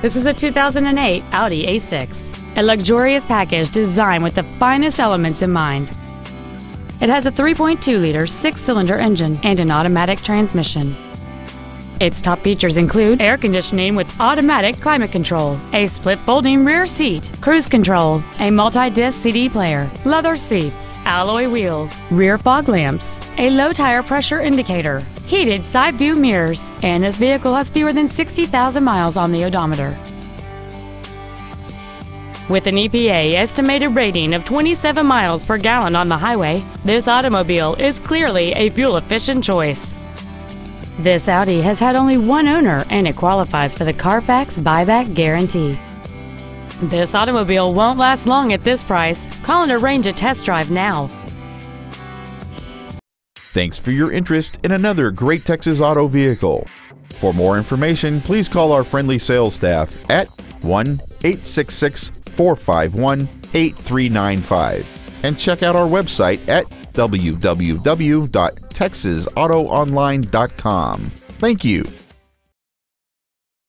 This is a 2008 Audi A6, a luxurious package designed with the finest elements in mind. It has a 3.2-liter six-cylinder engine and an automatic transmission. Its top features include air conditioning with automatic climate control, a split folding rear seat, cruise control, a multi-disc CD player, leather seats, alloy wheels, rear fog lamps, a low tire pressure indicator, heated side view mirrors, and this vehicle has fewer than 60,000 miles on the odometer. With an EPA estimated rating of 27 miles per gallon on the highway, this automobile is clearly a fuel-efficient choice. This Audi has had only one owner and it qualifies for the Carfax buyback guarantee. This automobile won't last long at this price. Call and arrange a test drive now. Thanks for your interest in another great Texas auto vehicle. For more information, please call our friendly sales staff at 1 866 451 8395 and check out our website at www.texasautoonline.com. Thank you.